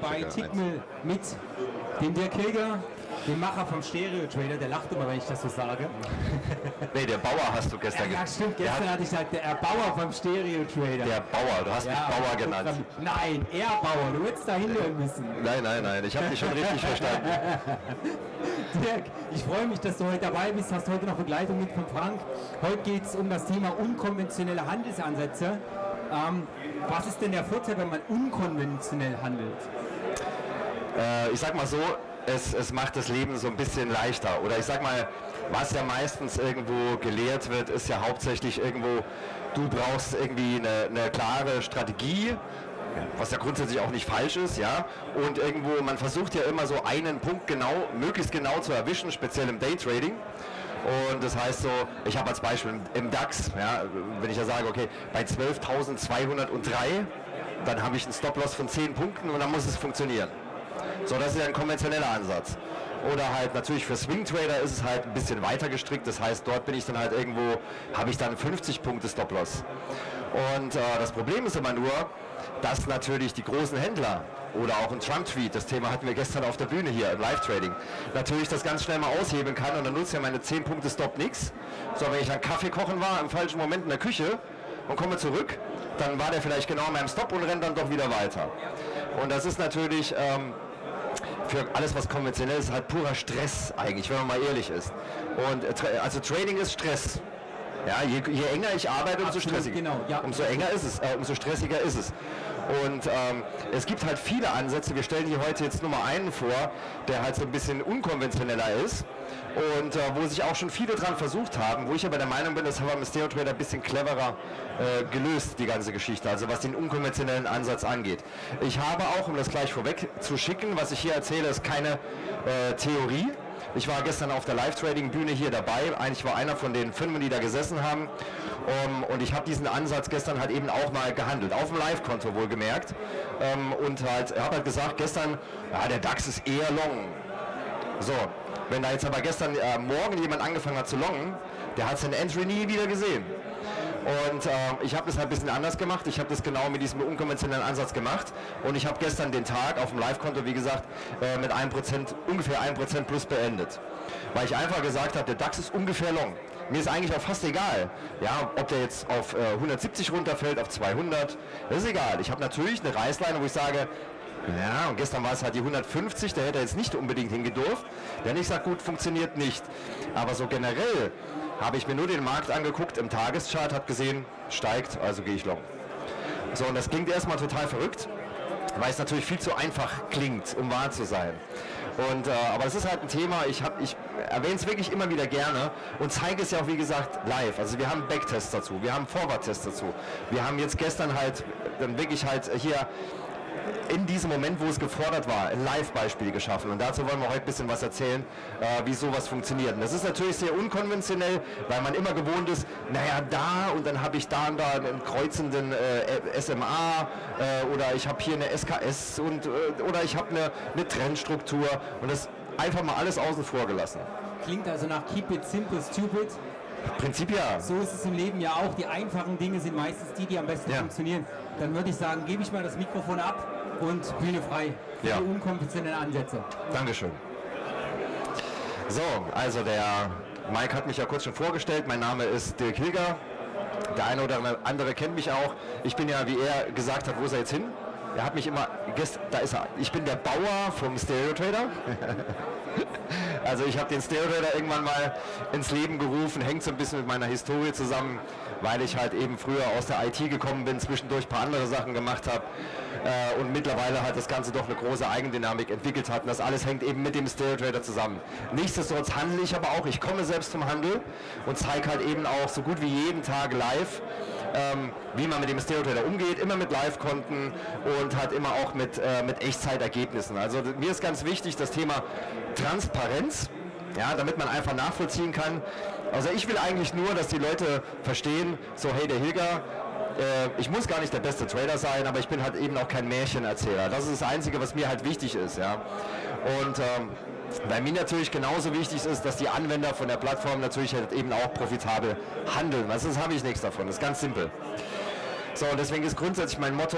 bei Tickmill mit dem Dirk Hilger, dem Macher vom Stereo Trader, der lacht immer, wenn ich das so sage. nee, der Bauer hast du gestern Ja, ja stimmt, gestern hatte ich gesagt, der Erbauer vom Stereo Trader. Der Bauer, du hast Ja, mich Bauer genannt. Nein, Erbauer, du hättest da hinhören müssen. Nein, nein, nein, ich habe dich schon richtig verstanden. Dirk, ich freue mich, dass du heute dabei bist. Hast heute noch Begleitung mit von Frank. Heute geht es um das Thema unkonventionelle Handelsansätze. Ähm, was ist denn der Vorteil, wenn man unkonventionell handelt? Äh, ich sag mal so, es, es macht das Leben so ein bisschen leichter. Oder ich sag mal, was ja meistens irgendwo gelehrt wird, ist ja hauptsächlich irgendwo, du brauchst irgendwie eine, eine klare Strategie, was ja grundsätzlich auch nicht falsch ist, ja. Und irgendwo, man versucht ja immer so einen Punkt genau, möglichst genau zu erwischen, speziell im Daytrading. Und das heißt so, ich habe als Beispiel im DAX, ja, wenn ich ja sage, okay, bei 12.203, dann habe ich einen Stop-Loss von 10 Punkten und dann muss es funktionieren. So, das ist ein konventioneller Ansatz. Oder halt natürlich für Swing Trader ist es halt ein bisschen weiter gestrickt. Das heißt, dort bin ich dann halt irgendwo, habe ich dann 50 Punkte Stop-Loss. Und äh, das Problem ist immer nur, dass natürlich die großen Händler oder auch ein Trump-Tweet, das Thema hatten wir gestern auf der Bühne hier im Live-Trading, natürlich das ganz schnell mal aushebeln kann und dann nutzt ja meine 10 Punkte Stop nichts. So, wenn ich einen Kaffee kochen war, im falschen Moment in der Küche und komme zurück, dann war der vielleicht genau in meinem Stop und rennt dann doch wieder weiter. Und das ist natürlich ähm, für alles, was konventionell ist, halt purer Stress eigentlich, wenn man mal ehrlich ist. Und äh, also Trading ist Stress. Ja, je, je enger ich arbeite, umso Absolut, stressiger. genau, ja. Umso enger ist es, äh, umso stressiger ist es. Und ähm, es gibt halt viele Ansätze. Wir stellen hier heute jetzt Nummer einen vor, der halt so ein bisschen unkonventioneller ist. Und äh, wo sich auch schon viele dran versucht haben, wo ich aber der Meinung bin, das haben wir im Stereo Trader ein bisschen cleverer äh, gelöst, die ganze Geschichte, also was den unkonventionellen Ansatz angeht. Ich habe auch, um das gleich vorweg zu schicken, was ich hier erzähle, ist keine äh, Theorie. Ich war gestern auf der Live-Trading-Bühne hier dabei. Eigentlich war einer von den Firmen, die da gesessen haben. Um, und ich habe diesen Ansatz gestern halt eben auch mal gehandelt. Auf dem Live-Konto wohlgemerkt. Ähm, und halt, habe halt gesagt, gestern, ja, der DAX ist eher long. So, wenn da jetzt aber gestern äh, Morgen jemand angefangen hat zu longen, der hat seine Entry nie wieder gesehen. Und äh, ich habe das halt ein bisschen anders gemacht. Ich habe das genau mit diesem unkonventionellen Ansatz gemacht. Und ich habe gestern den Tag auf dem Live-Konto, wie gesagt, äh, mit 1%, ungefähr 1% plus beendet. Weil ich einfach gesagt habe, der DAX ist ungefähr long. Mir ist eigentlich auch fast egal, ja, ob der jetzt auf äh, 170 runterfällt, auf 200. Das ist egal. Ich habe natürlich eine Reißleine, wo ich sage, ja, und gestern war es halt die 150, da hätte er jetzt nicht unbedingt hingedurft. Denn ich sage, gut, funktioniert nicht. Aber so generell habe ich mir nur den Markt angeguckt im Tageschart, habe gesehen, steigt, also gehe ich long. So, und das klingt erstmal total verrückt, weil es natürlich viel zu einfach klingt, um wahr zu sein. Und, äh, aber es ist halt ein Thema, ich, ich erwähne es wirklich immer wieder gerne und zeige es ja auch, wie gesagt, live. Also wir haben Backtests dazu, wir haben Forward-Tests dazu. Wir haben jetzt gestern halt dann wirklich halt hier in diesem Moment, wo es gefordert war, ein Live-Beispiel geschaffen. Und dazu wollen wir heute ein bisschen was erzählen, äh, wie sowas funktioniert. Und das ist natürlich sehr unkonventionell, weil man immer gewohnt ist, naja, da und dann habe ich da und da einen kreuzenden äh, SMA äh, oder ich habe hier eine SKS und, äh, oder ich habe eine, eine Trendstruktur und das einfach mal alles außen vor gelassen. Klingt also nach Keep it simple, stupid. Prinzip ja. So ist es im Leben ja auch. Die einfachen Dinge sind meistens die, die am besten Ja. funktionieren. Dann würde ich sagen, gebe ich mal das Mikrofon ab und Bühne frei für Ja. die unkonventionellen Ansätze. Dankeschön. So, also der Mike hat mich ja kurz schon vorgestellt. Mein Name ist Dirk Hilger. Der eine oder andere kennt mich auch. Ich bin ja, wie er gesagt hat, wo ist er jetzt hin? Er hat mich immer, da ist er. Ich bin der Bauer vom Stereo Trader. Also ich habe den Stereo Trader irgendwann mal ins Leben gerufen, hängt so ein bisschen mit meiner Historie zusammen, weil ich halt eben früher aus der IT gekommen bin, zwischendurch ein paar andere Sachen gemacht habe äh, und mittlerweile halt das Ganze doch eine große Eigendynamik entwickelt hat und das alles hängt eben mit dem Stereo Trader zusammen. Nichtsdestotrotz handle ich aber auch, ich komme selbst vom Handel und zeige halt eben auch so gut wie jeden Tag live, ähm, wie man mit dem Stereo Trader umgeht, immer mit Live-Konten und halt immer auch mit, äh, mit Echtzeitergebnissen. Also mir ist ganz wichtig das Thema Transparenz, ja, damit man einfach nachvollziehen kann. Also ich will eigentlich nur, dass die Leute verstehen, so hey, der Hilger, äh, ich muss gar nicht der beste Trader sein, aber ich bin halt eben auch kein Märchenerzähler. Das ist das Einzige, was mir halt wichtig ist. Ja. Und ähm, bei mir natürlich genauso wichtig ist, dass die Anwender von der Plattform natürlich halt eben auch profitabel handeln. weil sonst habe ich nichts davon. Das ist ganz simpel. So, deswegen ist grundsätzlich mein Motto,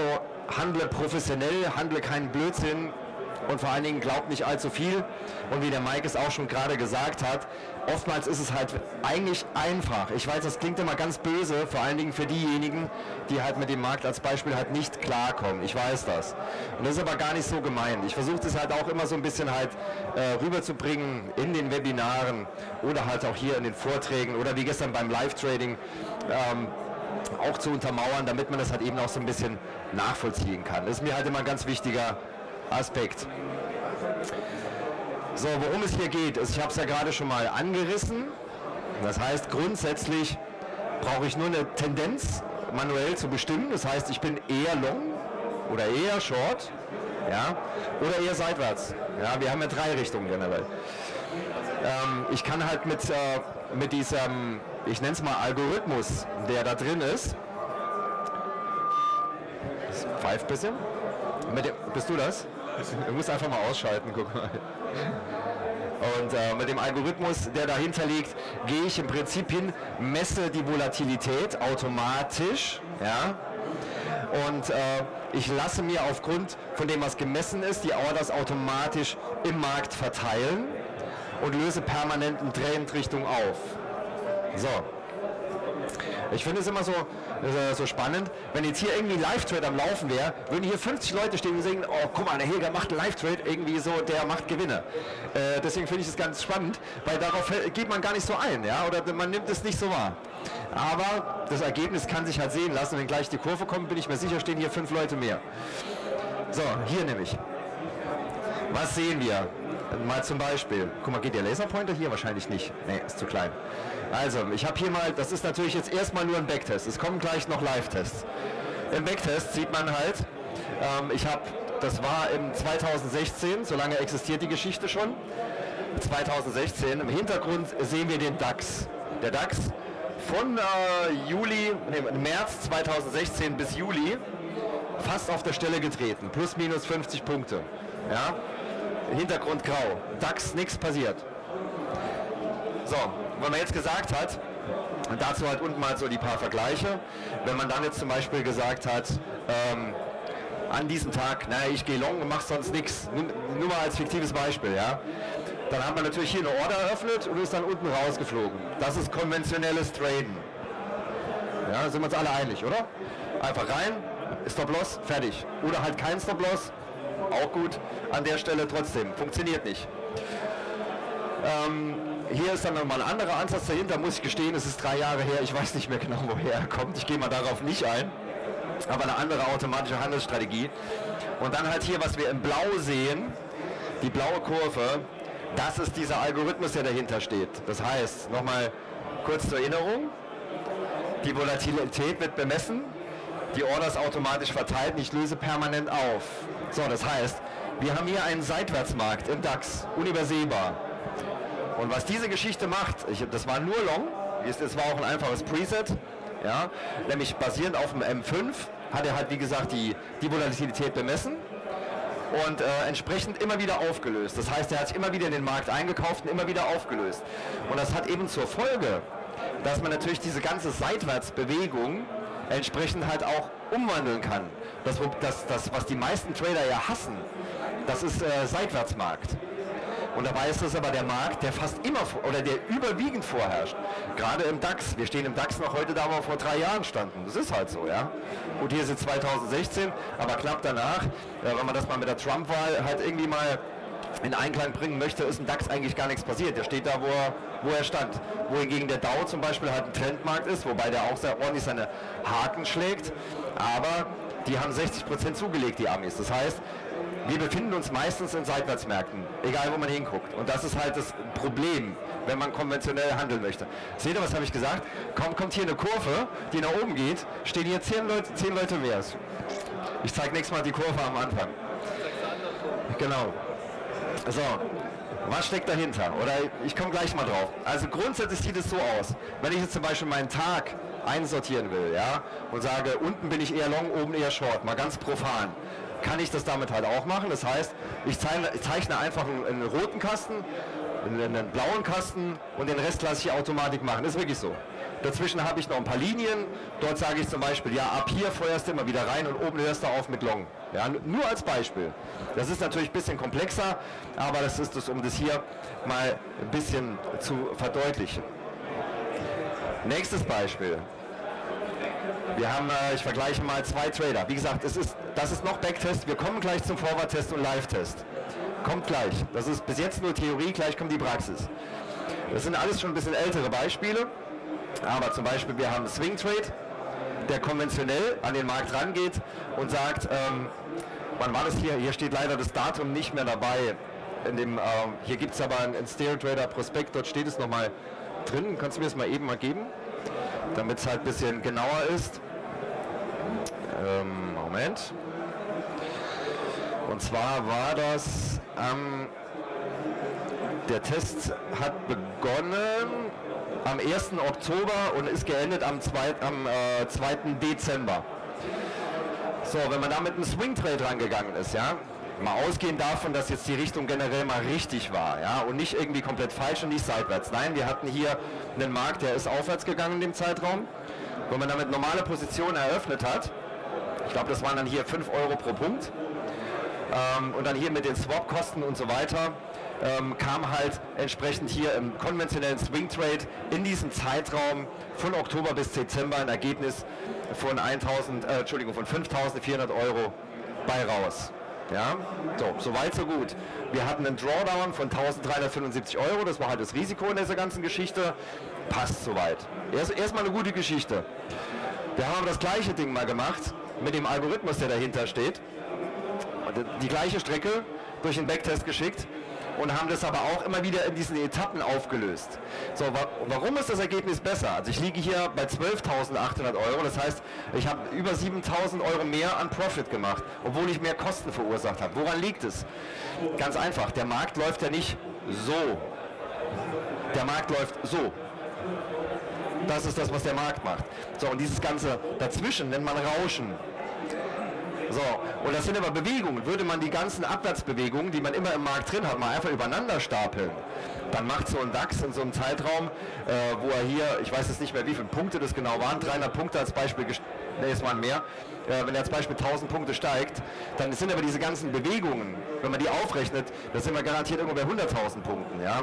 handle professionell, handle keinen Blödsinn, und vor allen Dingen glaubt nicht allzu viel. Und wie der Mike es auch schon gerade gesagt hat, oftmals ist es halt eigentlich einfach. Ich weiß, das klingt immer ganz böse, vor allen Dingen für diejenigen, die halt mit dem Markt als Beispiel halt nicht klarkommen. Ich weiß das. Und das ist aber gar nicht so gemeint. Ich versuche das halt auch immer so ein bisschen halt äh, rüberzubringen in den Webinaren oder halt auch hier in den Vorträgen oder wie gestern beim Live-Trading. Ähm, auch zu untermauern, damit man das halt eben auch so ein bisschen nachvollziehen kann. Das ist mir halt immer ein ganz wichtiger Aspekt. So, worum es hier geht, ist, ich habe es ja gerade schon mal angerissen. Das heißt, grundsätzlich brauche ich nur eine Tendenz manuell zu bestimmen. Das heißt, ich bin eher long oder eher short ja, oder eher seitwärts. Ja, wir haben ja drei Richtungen generell. Ähm, ich kann halt mit, äh, mit diesem, ich nenne es mal Algorithmus, der da drin ist, das pfeift ein bisschen. Dem, bist du das? Du musst einfach mal ausschalten, guck mal. Und äh, mit dem Algorithmus, der dahinter liegt, gehe ich im Prinzip hin, messe die Volatilität automatisch, ja, und äh, ich lasse mir aufgrund von dem, was gemessen ist, die Orders automatisch im Markt verteilen und löse permanent eine Trendrichtung auf. So. Ich finde es immer so, äh, so spannend. Wenn jetzt hier irgendwie Live-Trade am Laufen wäre, würden hier 50 Leute stehen und sagen, oh guck mal, der Helga macht Live-Trade, irgendwie so, der macht Gewinne. Äh, deswegen finde ich es ganz spannend, weil darauf geht man gar nicht so ein, ja, oder man nimmt es nicht so wahr. Aber das Ergebnis kann sich halt sehen lassen. Wenn gleich die Kurve kommt, bin ich mir sicher, stehen hier fünf Leute mehr. So, hier nämlich. Was sehen wir? Mal zum Beispiel. Guck mal, geht der Laserpointer hier? Wahrscheinlich nicht. Nee, ist zu klein. Also, ich habe hier mal, das ist natürlich jetzt erstmal nur ein Backtest. Es kommen gleich noch Live-Tests. Im Backtest sieht man halt, ähm, ich habe, das war im 2016, so lange existiert die Geschichte schon. 2016, im Hintergrund sehen wir den DAX. Der DAX von äh, Juli, nee, März 2016 bis Juli fast auf der Stelle getreten, plus minus 50 Punkte. Ja? Hintergrund grau, DAX, nichts passiert. So, wenn man jetzt gesagt hat, und dazu halt unten mal so die paar Vergleiche, wenn man dann jetzt zum Beispiel gesagt hat, ähm, an diesem Tag, naja, ich gehe long und mache sonst nichts, nur, mal als fiktives Beispiel, ja, dann hat man natürlich hier eine Order eröffnet und ist dann unten rausgeflogen. Das ist konventionelles Traden. Ja, sind wir uns alle einig, oder? Einfach rein, Stop-Loss, fertig. Oder halt kein Stop-Loss, auch gut. An der Stelle trotzdem, funktioniert nicht. Ähm, hier ist dann nochmal ein anderer Ansatz dahinter, muss ich gestehen, es ist drei Jahre her, ich weiß nicht mehr genau, woher er kommt, ich gehe mal darauf nicht ein, aber eine andere automatische Handelsstrategie. Und dann halt hier, was wir in Blau sehen, die blaue Kurve, das ist dieser Algorithmus, der dahinter steht. Das heißt, nochmal kurz zur Erinnerung, die Volatilität wird bemessen, die Orders automatisch verteilt, ich löse permanent auf. So, das heißt, wir haben hier einen Seitwärtsmarkt im DAX, unübersehbar. Und was diese Geschichte macht, ich, das war nur Long, es war auch ein einfaches Preset, ja, nämlich basierend auf dem M5 hat er halt wie gesagt die, die Volatilität bemessen und äh, entsprechend immer wieder aufgelöst. Das heißt, er hat sich immer wieder in den Markt eingekauft und immer wieder aufgelöst. Und das hat eben zur Folge, dass man natürlich diese ganze Seitwärtsbewegung entsprechend halt auch umwandeln kann. Das, das, das was die meisten Trader ja hassen, das ist äh, Seitwärtsmarkt. Und dabei ist es aber der Markt, der fast immer oder der überwiegend vorherrscht. Gerade im DAX. Wir stehen im DAX noch heute da, wo wir vor drei Jahren standen. Das ist halt so, ja. Und hier sind 2016, aber knapp danach, äh, wenn man das mal mit der Trump-Wahl halt irgendwie mal in Einklang bringen möchte, ist im DAX eigentlich gar nichts passiert. Der steht da, wo er, wo er stand. Wohingegen der Dow zum Beispiel halt ein Trendmarkt ist, wobei der auch sehr ordentlich seine Haken schlägt. Aber die haben 60% zugelegt, die Amis. Das heißt, wir befinden uns meistens in Seitwärtsmärkten, egal wo man hinguckt. Und das ist halt das Problem, wenn man konventionell handeln möchte. Seht ihr, was habe ich gesagt? Kommt, kommt hier eine Kurve, die nach oben geht, stehen hier 10 Leute, 10 Leute mehr. Ich zeige nächstes Mal die Kurve am Anfang. Genau. So, was steckt dahinter? Oder ich komme gleich mal drauf. Also grundsätzlich sieht es so aus. Wenn ich jetzt zum Beispiel meinen Tag einsortieren will, ja, und sage, unten bin ich eher long, oben eher short, mal ganz profan, kann ich das damit halt auch machen. Das heißt, ich zeichne, einfach einen, roten Kasten einen blauen Kasten und den Rest lasse ich Automatik machen. Ist wirklich so. Dazwischen habe ich noch ein paar Linien. Dort sage ich zum Beispiel, ja, ab hier feuerst du immer wieder rein und oben hörst du auf mit Long. Ja, nur als Beispiel. Das ist natürlich ein bisschen komplexer, aber das ist es, um das hier mal ein bisschen zu verdeutlichen. Nächstes Beispiel. Wir haben, äh, ich vergleiche mal zwei Trader. Wie gesagt, es ist, das ist noch Backtest. Wir kommen gleich zum Forward-Test und Live-Test. Kommt gleich. Das ist bis jetzt nur Theorie, gleich kommt die Praxis. Das sind alles schon ein bisschen ältere Beispiele. Aber zum Beispiel, wir haben Swing Trade, der konventionell an den Markt rangeht und sagt, ähm, wann war das hier? Hier steht leider das Datum nicht mehr dabei. In dem, ähm, hier gibt es aber ein Stereo Trader Prospekt, dort steht es nochmal drin. Kannst du mir das mal eben mal geben? Damit es halt ein bisschen genauer ist. Ähm, Moment. Und zwar war das ähm, der Test hat begonnen am 1. Oktober und ist geendet am 2. Am, äh, 2. Dezember. So, wenn man da mit einem Swing Trade rangegangen ist, ja, mal ausgehend davon, dass jetzt die Richtung generell mal richtig war, ja, und nicht irgendwie komplett falsch und nicht seitwärts. Nein, wir hatten hier einen Markt, der ist aufwärts gegangen in dem Zeitraum. Wenn man damit normale Positionen eröffnet hat, ich glaube, das waren dann hier 5 Euro pro Punkt, ähm, und dann hier mit den Swap-Kosten und so weiter, ähm, kam halt entsprechend hier im konventionellen Swing Trade in diesem Zeitraum von Oktober bis Dezember ein Ergebnis von 1000, äh, Entschuldigung, von 5400 Euro bei raus. Ja, so, so weit, so gut. Wir hatten einen Drawdown von 1375 Euro, das war halt das Risiko in dieser ganzen Geschichte. Passt soweit. Erst, erstmal eine gute Geschichte. Wir haben das gleiche Ding mal gemacht mit dem Algorithmus, der dahinter steht. Die gleiche Strecke durch den Backtest geschickt und haben das aber auch immer wieder in diesen Etappen aufgelöst. So, wa warum ist das Ergebnis besser? Also ich liege hier bei 12.800 Euro, das heißt, ich habe über 7.000 Euro mehr an Profit gemacht, obwohl ich mehr Kosten verursacht habe. Woran liegt es? Ganz einfach, der Markt läuft ja nicht so. Der Markt läuft so. Das ist das, was der Markt macht. So, und dieses Ganze dazwischen nennt man Rauschen. So, und das sind aber Bewegungen. Würde man die ganzen Abwärtsbewegungen, die man immer im Markt drin hat, mal einfach übereinander stapeln, dann macht so ein DAX in so einem Zeitraum, äh, wo er hier, ich weiß jetzt nicht mehr, wie viele Punkte das genau waren, 300 Punkte als Beispiel, ne, es waren mehr, äh, wenn er als Beispiel 1000 Punkte steigt, dann sind aber diese ganzen Bewegungen, wenn man die aufrechnet, da sind wir garantiert irgendwo bei 100.000 Punkten, ja,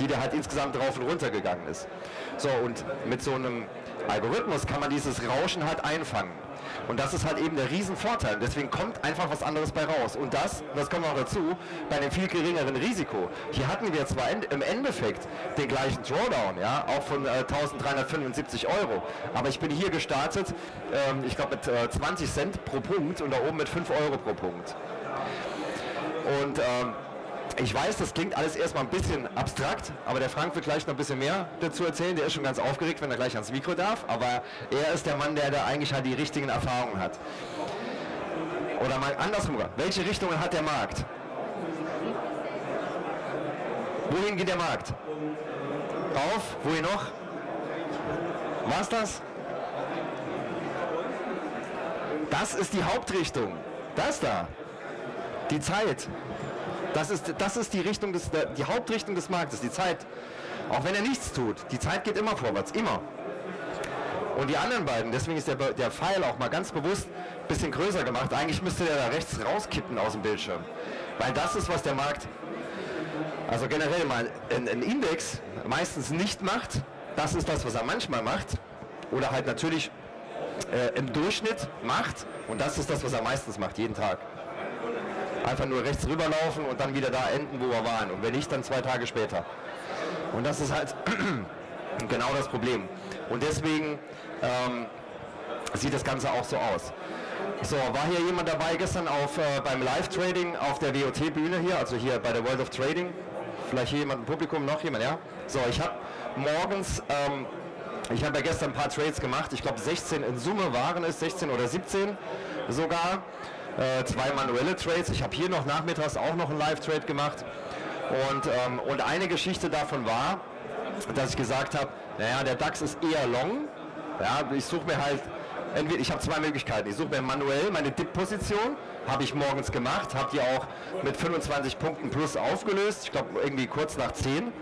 die der halt insgesamt drauf und runter gegangen ist. So, und mit so einem Algorithmus kann man dieses Rauschen halt einfangen. Und das ist halt eben der Riesenvorteil. Deswegen kommt einfach was anderes bei raus. Und das, das kommt auch dazu, bei einem viel geringeren Risiko. Hier hatten wir zwar im Endeffekt den gleichen Drawdown, ja, auch von äh, 1375 Euro. Aber ich bin hier gestartet, ähm, ich glaube mit äh, 20 Cent pro Punkt und da oben mit 5 Euro pro Punkt. Und ähm, ich weiß, das klingt alles erstmal ein bisschen abstrakt, aber der Frank wird gleich noch ein bisschen mehr dazu erzählen. Der ist schon ganz aufgeregt, wenn er gleich ans Mikro darf, aber er ist der Mann, der da eigentlich halt die richtigen Erfahrungen hat. Oder mal andersrum, welche Richtungen hat der Markt? Wohin geht der Markt? Rauf? Wohin noch? Was das? Das ist die Hauptrichtung. Das da. Die Zeit. Das ist, das ist die, Richtung des, die Hauptrichtung des Marktes, die Zeit. Auch wenn er nichts tut, die Zeit geht immer vorwärts, immer. Und die anderen beiden, deswegen ist der, der Pfeil auch mal ganz bewusst ein bisschen größer gemacht. Eigentlich müsste der da rechts rauskippen aus dem Bildschirm. Weil das ist, was der Markt, also generell mal ein, Index meistens nicht macht. Das ist das, was er manchmal macht. Oder halt natürlich äh, im Durchschnitt macht. Und das ist das, was er meistens macht, jeden Tag einfach nur rechts rüberlaufen und dann wieder da enden, wo wir waren. Und wenn nicht, dann zwei Tage später. Und das ist halt genau das Problem. Und deswegen ähm, sieht das Ganze auch so aus. So, war hier jemand dabei gestern auf, äh, beim Live-Trading auf der WOT-Bühne hier, also hier bei der World of Trading? Vielleicht hier jemand im Publikum, noch jemand, ja? So, ich habe morgens, ähm, ich habe ja gestern ein paar Trades gemacht, ich glaube 16 in Summe waren es, 16 oder 17 sogar äh, zwei manuelle Trades. Ich habe hier noch nachmittags auch noch einen Live-Trade gemacht. Und, ähm, und eine Geschichte davon war, dass ich gesagt habe, naja, der DAX ist eher long. Ja, ich suche mir halt entweder ich habe zwei Möglichkeiten. Ich suche mir manuell meine Dip-Position, habe ich morgens gemacht, habe die auch mit 25 Punkten plus aufgelöst. Ich glaube irgendwie kurz nach 10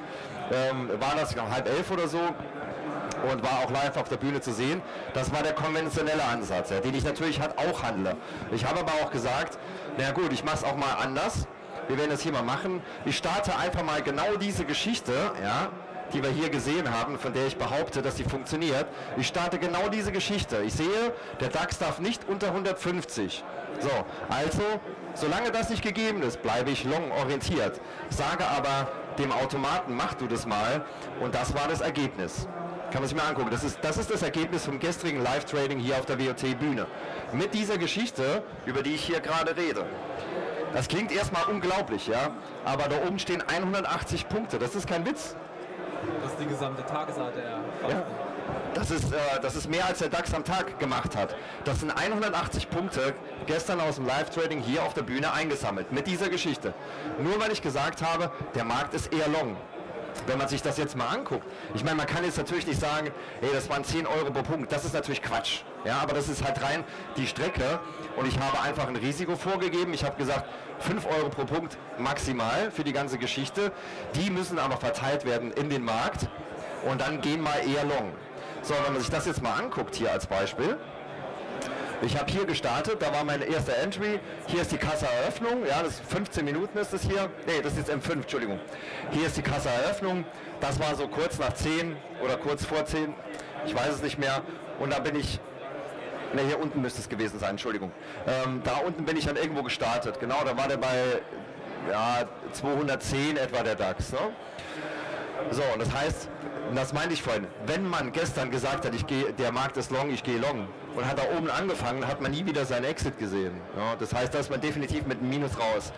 ähm, war das, ich halb elf oder so und war auch live auf der Bühne zu sehen. Das war der konventionelle Ansatz, ja, den ich natürlich halt auch handle. Ich habe aber auch gesagt, na gut, ich mache es auch mal anders. Wir werden das hier mal machen. Ich starte einfach mal genau diese Geschichte, ja, die wir hier gesehen haben, von der ich behaupte, dass sie funktioniert. Ich starte genau diese Geschichte. Ich sehe, der DAX darf nicht unter 150. So, also, solange das nicht gegeben ist, bleibe ich long orientiert. Sage aber dem Automaten, mach du das mal. Und das war das Ergebnis. Kann man sich mal angucken. Das ist, das ist das Ergebnis vom gestrigen Live-Trading hier auf der WOT-Bühne. Mit dieser Geschichte, über die ich hier gerade rede. Das klingt erstmal unglaublich, ja, aber da oben stehen 180 Punkte. Das ist kein Witz. Das ist die gesamte Tagesart der ja. Das ist, äh, das ist mehr als der DAX am Tag gemacht hat. Das sind 180 Punkte gestern aus dem Live-Trading hier auf der Bühne eingesammelt mit dieser Geschichte. Nur weil ich gesagt habe, der Markt ist eher long wenn man sich das jetzt mal anguckt. Ich meine, man kann jetzt natürlich nicht sagen, hey, das waren 10 Euro pro Punkt. Das ist natürlich Quatsch. Ja, aber das ist halt rein die Strecke und ich habe einfach ein Risiko vorgegeben. Ich habe gesagt, 5 Euro pro Punkt maximal für die ganze Geschichte. Die müssen aber verteilt werden in den Markt und dann gehen mal eher long. So, wenn man sich das jetzt mal anguckt hier als Beispiel, ich habe hier gestartet, da war mein erster Entry. Hier ist die Kassaeröffnung. Ja, das 15 Minuten ist es hier. Ne, das ist M5, Entschuldigung. Hier ist die Kassaeröffnung. Das war so kurz nach 10 oder kurz vor 10. Ich weiß es nicht mehr. Und da bin ich Ne, hier unten müsste es gewesen sein, Entschuldigung. Ähm, da unten bin ich dann irgendwo gestartet. Genau, da war der bei ja, 210 etwa der DAX. Ne? So, und das heißt, das meinte ich vorhin, wenn man gestern gesagt hat, ich gehe, der Markt ist long, ich gehe long, und hat da oben angefangen, hat man nie wieder seinen Exit gesehen. Ja, das heißt, da ist man definitiv mit einem Minus raus.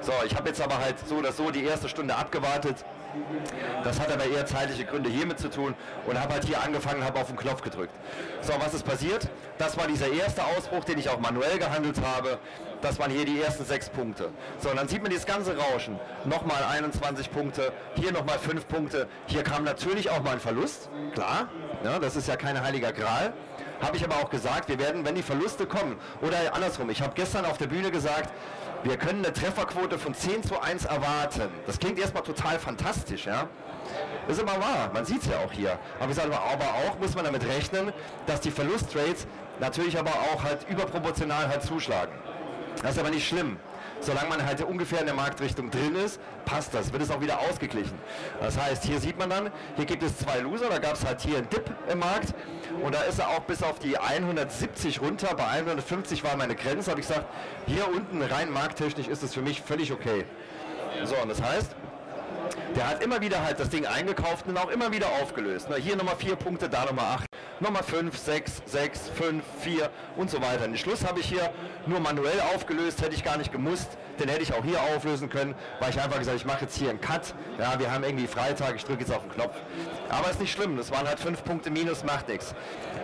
So, ich habe jetzt aber halt so oder so die erste Stunde abgewartet. Das hat aber eher zeitliche Gründe hiermit zu tun und habe halt hier angefangen, habe auf den Knopf gedrückt. So, was ist passiert? Das war dieser erste Ausbruch, den ich auch manuell gehandelt habe. Das waren hier die ersten sechs Punkte. So, und dann sieht man dieses ganze Rauschen. Nochmal 21 Punkte, hier nochmal 5 Punkte. Hier kam natürlich auch mal ein Verlust, klar. Ja, das ist ja kein heiliger Gral. Habe ich aber auch gesagt, wir werden, wenn die Verluste kommen, oder andersrum, ich habe gestern auf der Bühne gesagt, wir können eine Trefferquote von 10 zu 1 erwarten. Das klingt erstmal total fantastisch, ja. Ist aber wahr, man sieht es ja auch hier. Aber ich sage aber auch muss man damit rechnen, dass die Verlustrates natürlich aber auch halt überproportional halt zuschlagen. Das ist aber nicht schlimm. Solange man halt ungefähr in der Marktrichtung drin ist, passt das, wird es auch wieder ausgeglichen. Das heißt, hier sieht man dann, hier gibt es zwei Loser, da gab es halt hier einen Dip im Markt und da ist er auch bis auf die 170 runter, bei 150 war meine Grenze, habe ich gesagt, hier unten rein markttechnisch ist es für mich völlig okay. So, und das heißt, der hat immer wieder halt das Ding eingekauft und auch immer wieder aufgelöst. Hier nochmal vier Punkte, da nochmal acht, nochmal fünf, sechs, sechs, fünf, vier und so weiter. Den Schluss habe ich hier nur manuell aufgelöst, hätte ich gar nicht gemusst. Den hätte ich auch hier auflösen können, weil ich einfach gesagt, ich mache jetzt hier einen Cut. Ja, wir haben irgendwie Freitag, ich drücke jetzt auf den Knopf. Aber ist nicht schlimm, das waren halt fünf Punkte minus, macht nichts.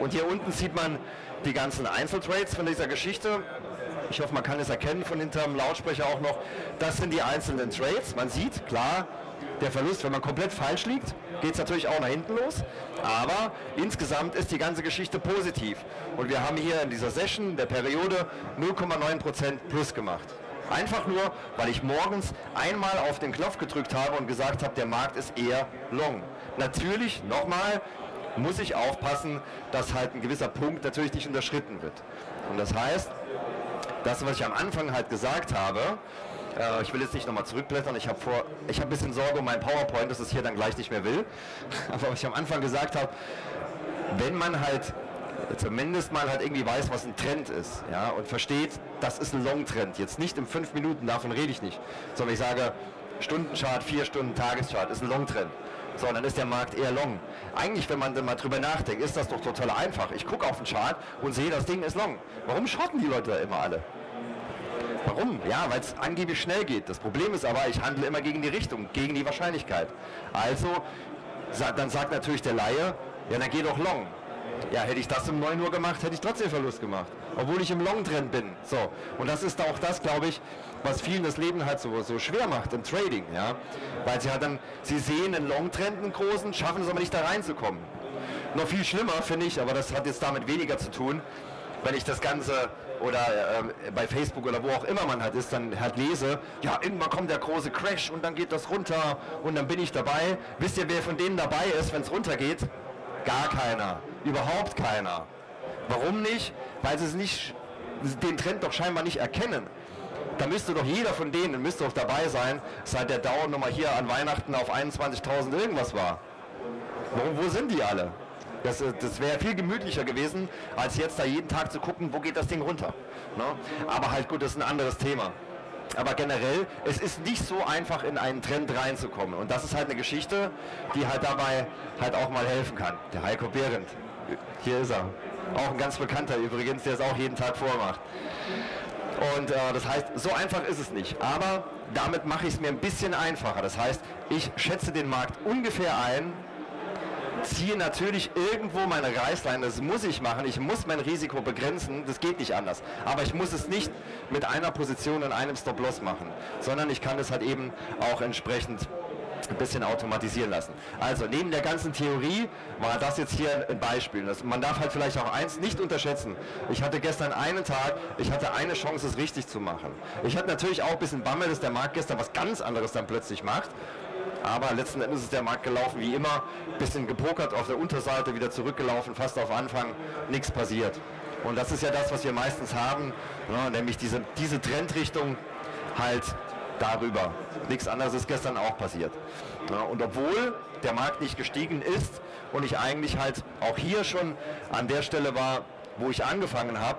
Und hier unten sieht man die ganzen Einzeltrades von dieser Geschichte. Ich hoffe, man kann es erkennen von hinterm Lautsprecher auch noch. Das sind die einzelnen Trades. Man sieht, klar, der Verlust, wenn man komplett falsch liegt, geht es natürlich auch nach hinten los. Aber insgesamt ist die ganze Geschichte positiv. Und wir haben hier in dieser Session der Periode 0,9% plus gemacht. Einfach nur, weil ich morgens einmal auf den Knopf gedrückt habe und gesagt habe, der Markt ist eher long. Natürlich, nochmal, muss ich aufpassen, dass halt ein gewisser Punkt natürlich nicht unterschritten wird. Und das heißt, das, was ich am Anfang halt gesagt habe, äh, ich will jetzt nicht nochmal zurückblättern. Ich habe vor, ich habe ein bisschen Sorge um mein PowerPoint, dass es hier dann gleich nicht mehr will. Aber was ich am Anfang gesagt habe, wenn man halt zumindest mal halt irgendwie weiß, was ein Trend ist, ja, und versteht, das ist ein Long-Trend. Jetzt nicht in fünf Minuten, davon rede ich nicht, sondern ich sage, Stundenchart, vier Stunden Tageschart ist ein Long-Trend. So, dann ist der Markt eher long. Eigentlich, wenn man mal drüber nachdenkt, ist das doch total einfach. Ich gucke auf den Chart und sehe, das Ding ist long. Warum schotten die Leute da immer alle? Warum? Ja, weil es angeblich schnell geht. Das Problem ist aber, ich handle immer gegen die Richtung, gegen die Wahrscheinlichkeit. Also, dann sagt natürlich der Laie, ja, dann geh doch long. Ja, hätte ich das um 9 Uhr gemacht, hätte ich trotzdem Verlust gemacht. Obwohl ich im Long drin bin. So. Und das ist auch das, glaube ich, was vielen das Leben halt so, so schwer macht im Trading, ja. Weil sie halt dann, sie sehen einen Long-Trend, einen großen, schaffen es aber nicht da reinzukommen. noch viel schlimmer, finde ich, aber das hat jetzt damit weniger zu tun, wenn ich das Ganze oder äh, bei Facebook oder wo auch immer man halt ist, dann halt lese, ja, irgendwann kommt der große Crash und dann geht das runter und dann bin ich dabei. Wisst ihr, wer von denen dabei ist, wenn es runtergeht? Gar keiner. Überhaupt keiner. Warum nicht? Weil sie es nicht, den Trend doch scheinbar nicht erkennen. Da müsste doch jeder von denen, müsste doch dabei sein, seit der Down nochmal hier an Weihnachten auf 21.000 irgendwas war. Warum, wo sind die alle? Das, äh, das wäre viel gemütlicher gewesen, als jetzt da jeden Tag zu gucken, wo geht das Ding runter. Ne? Aber halt gut, das ist ein anderes Thema. Aber generell, es ist nicht so einfach in einen Trend reinzukommen. Und das ist halt eine Geschichte, die halt dabei halt auch mal helfen kann. Der Heiko Behrendt, hier ist er. Auch ein ganz bekannter übrigens, der es auch jeden Tag vormacht. Und äh, das heißt, so einfach ist es nicht. Aber damit mache ich es mir ein bisschen einfacher. Das heißt, ich schätze den Markt ungefähr ein, ziehe natürlich irgendwo meine Reißleine, das muss ich machen, ich muss mein Risiko begrenzen, das geht nicht anders. Aber ich muss es nicht mit einer Position und einem Stop-Loss machen, sondern ich kann das halt eben auch entsprechend ein bisschen automatisieren lassen. Also neben der ganzen Theorie war das jetzt hier ein Beispiel. Das, man darf halt vielleicht auch eins nicht unterschätzen. Ich hatte gestern einen Tag, ich hatte eine Chance, es richtig zu machen. Ich hatte natürlich auch ein bisschen Bammel, dass der Markt gestern was ganz anderes dann plötzlich macht. Aber letzten Endes ist der Markt gelaufen wie immer. Bisschen gepokert auf der Unterseite, wieder zurückgelaufen, fast auf Anfang, nichts passiert. Und das ist ja das, was wir meistens haben, ja, nämlich diese, diese Trendrichtung halt darüber. Nichts anderes ist gestern auch passiert. Ja, und obwohl der Markt nicht gestiegen ist und ich eigentlich halt auch hier schon an der Stelle war, wo ich angefangen habe,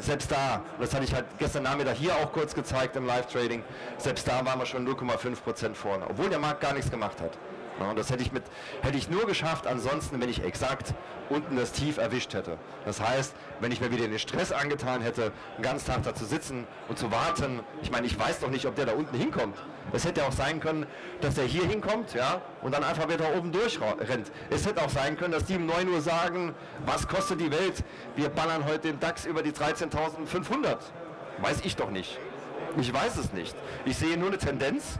selbst da, das hatte ich halt gestern Nachmittag hier auch kurz gezeigt im Live-Trading, selbst da waren wir schon 0,5% vorne, obwohl der Markt gar nichts gemacht hat. Ja, das hätte ich, mit, hätte ich nur geschafft, ansonsten, wenn ich exakt unten das Tief erwischt hätte. Das heißt, wenn ich mir wieder den Stress angetan hätte, einen ganzen Tag da zu sitzen und zu warten, ich meine, ich weiß doch nicht, ob der da unten hinkommt. Es hätte auch sein können, dass der hier hinkommt, ja, und dann einfach wieder oben durchrennt. Es hätte auch sein können, dass die um 9 Uhr sagen, was kostet die Welt? Wir ballern heute den DAX über die 13.500. Weiß ich doch nicht. Ich weiß es nicht. Ich sehe nur eine Tendenz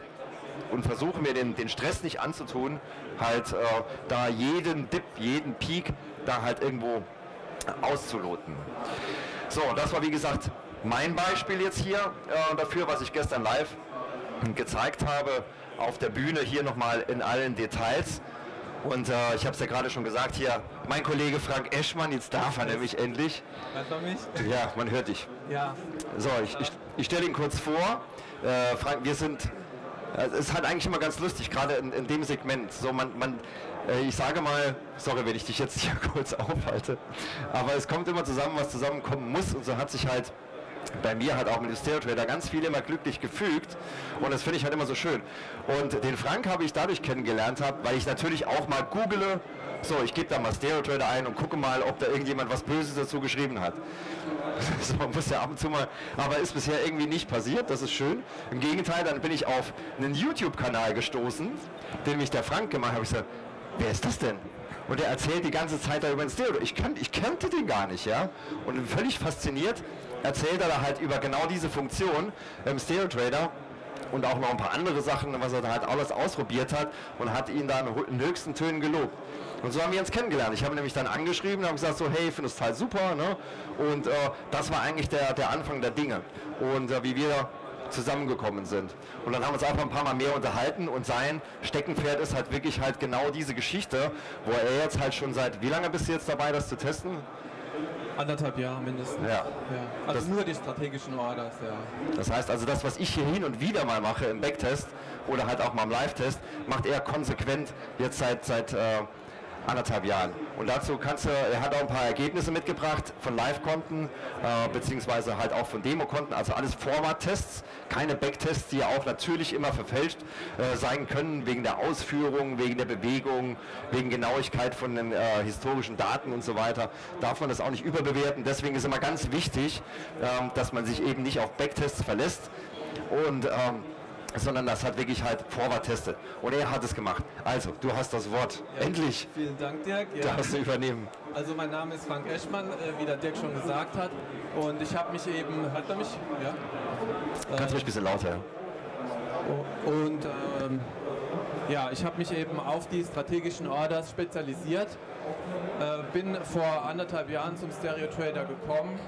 und versuche mir den, den Stress nicht anzutun, halt äh, da jeden Dip, jeden Peak da halt irgendwo auszuloten. So, das war wie gesagt mein Beispiel jetzt hier äh, dafür, was ich gestern live gezeigt habe auf der Bühne hier nochmal in allen Details. Und äh, ich habe es ja gerade schon gesagt hier, mein Kollege Frank Eschmann, jetzt darf er nämlich endlich. Hört man mich? Ja, man hört dich. Ja. So, ich, ich, ich stelle ihn kurz vor. Äh, Frank, wir sind es ist halt eigentlich immer ganz lustig, gerade in, in dem Segment. So man, man, äh, ich sage mal, sorry, wenn ich dich jetzt hier kurz aufhalte, aber es kommt immer zusammen, was zusammenkommen muss und so hat sich halt bei mir halt auch mit dem Stereo Trader ganz viel immer glücklich gefügt und das finde ich halt immer so schön. Und den Frank habe ich dadurch kennengelernt, hab, weil ich natürlich auch mal google, so ich gebe da mal Stereo Trader ein und gucke mal, ob da irgendjemand was Böses dazu geschrieben hat. So, man muss ja ab und zu mal, aber ist bisher irgendwie nicht passiert, das ist schön. Im Gegenteil, dann bin ich auf einen YouTube-Kanal gestoßen, den mich der Frank gemacht hat. Ich gesagt, wer ist das denn? Und er erzählt die ganze Zeit da über den Stereo. Ich, kan ich kannte den gar nicht, ja. Und völlig fasziniert erzählt er da halt über genau diese Funktion im Stereo Trader und auch noch ein paar andere Sachen, was er da halt alles ausprobiert hat und hat ihn da in höchsten Tönen gelobt. Und so haben wir uns kennengelernt. Ich habe nämlich dann angeschrieben und habe gesagt so, hey, ich finde es total super. Ne? Und äh, das war eigentlich der, der Anfang der Dinge. Und äh, wie wir zusammengekommen sind. Und dann haben wir uns einfach ein paar Mal mehr unterhalten und sein Steckenpferd ist halt wirklich halt genau diese Geschichte, wo er jetzt halt schon seit, wie lange bist du jetzt dabei, das zu testen? Anderthalb Jahre mindestens. Ja. ja. Also Das- nur die strategischen Orders, ja. Das heißt also, das, was ich hier hin und wieder mal mache im Backtest oder halt auch mal im Live-Test, macht er konsequent jetzt seit, seit äh, anderthalb Jahren. Und dazu kannst du, er hat auch ein paar Ergebnisse mitgebracht von Live-Konten, äh, beziehungsweise halt auch von Demo-Konten, also alles Forward-Tests, keine Backtests, die ja auch natürlich immer verfälscht äh, sein können, wegen der Ausführung, wegen der Bewegung, wegen Genauigkeit von den äh, historischen Daten und so weiter. Darf man das auch nicht überbewerten. Deswegen ist immer ganz wichtig, ähm, dass man sich eben nicht auf Backtests verlässt und ähm, sondern das hat wirklich halt Forward testet. Und er hat es gemacht. Also, du hast das Wort. Ja. Endlich Vielen Dank, Dirk. Ja. darfst du übernehmen. Also mein Name ist Frank Eschmann, äh, wie der Dirk schon gesagt hat. Und ich habe mich eben, hört man mich? Ja. Kannst du mich ein bisschen lauter? Und ähm, ja, ich habe mich eben auf die strategischen Orders spezialisiert Äh, bin vor anderthalb Jahren zum Stereo Trader gekommen